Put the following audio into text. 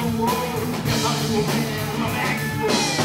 I'm rolling, I'm rolling, I'm back.